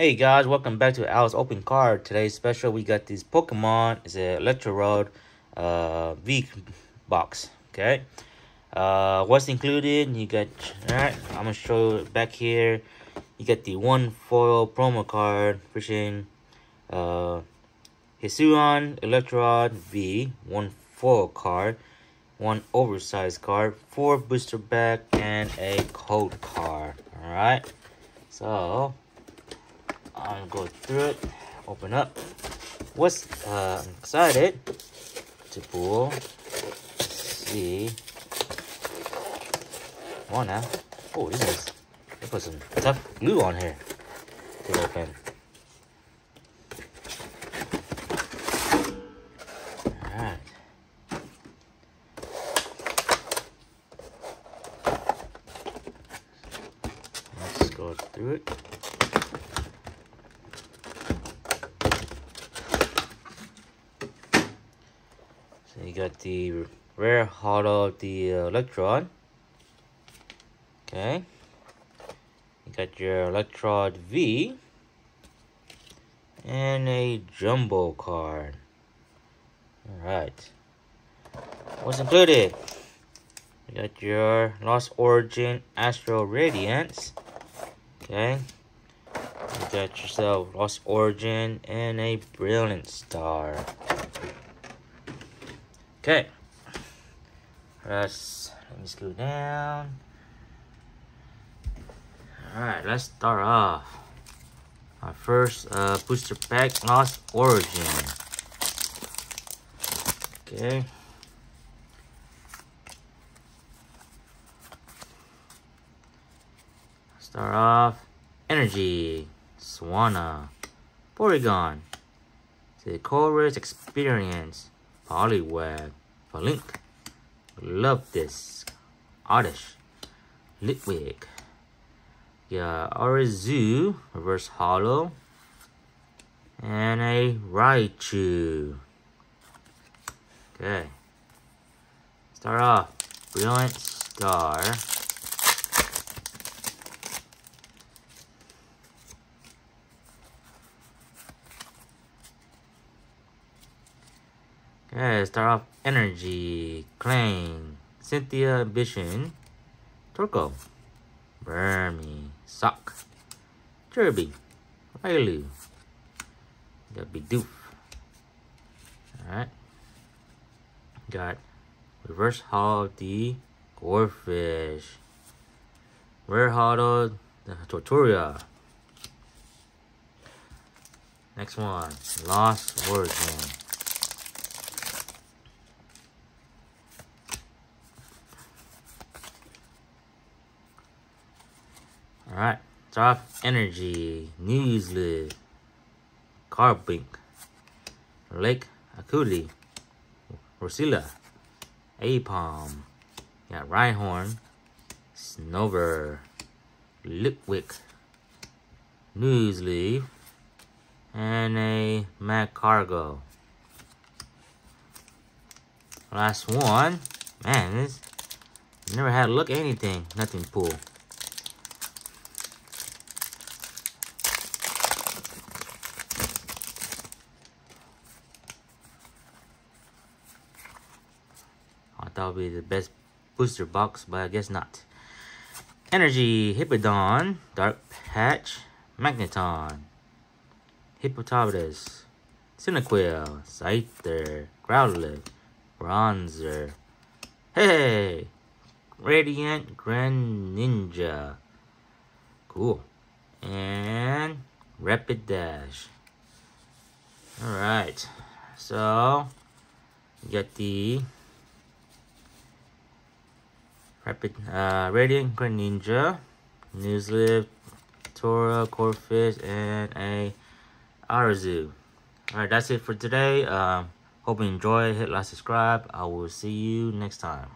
Hey guys, welcome back to Alice Open Card. Today's special, we got this Pokemon. It's a Electrode uh, V box. Okay. Uh, what's included? You got, alright, I'm gonna show back here. You got the one foil promo card, pushing uh, Hisuian Electrode V, one foil card, one oversized card, four booster back, and a code card. Alright. So, I'm gonna go through it, open up. What's uh, excited to pull. see. Come on now. Oh, this is. They put some tough glue on here to open. Alright. Let's go through it. Got the rare holo of the Electrode. Okay. You got your Electrode V. And a jumbo card. Alright. What's included? You got your Lost Origin Astral Radiance. Okay. You got yourself Lost Origin and a Brilliant Star. Okay. Let's let me screw down. Alright, let's start off. Our first uh, booster pack, Lost Origin. Okay. Start off, Energy, Swanna, Porygon, the Chorus Experience, Poliwag, Link, Love This, Oddish, Litwick, yeah, Orizu, Reverse Holo. and a Raichu. Okay. Start off, Brilliant Star. Okay, start off Energy, Claim, Cynthia Ambition, Torkoal, Burmy, Sock, Kirby, Railu, got Bidoof. Alright. Got Reverse Holo the Gorefish. Rare Holo the Torterra. Next one, Lost Origin. Alright, Drop Energy, Nuzlocke, Carbink, Lake Acuity, Rosilla, Aipom, yeah, Rhyhorn, Snover, Litwick, Nuzleaf, and a Magcargo. Last one, man, this never had a look at anything, nothing pull. that would be the best booster box, but I guess not. Energy, Hippowdon, Dark Patch, Magneton, Hippopotamus, Cyndaquil, Scyther, Growlithe, Bronzor, hey, Radiant Greninja. cool, and Rapidash. Alright, so, you got the Rapid, uh, Radiant Greninja, Nuzlocke, Tora, Corphish, and a Arzu. Alright, that's it for today. Um, hope you enjoy. Hit like, subscribe. I will see you next time.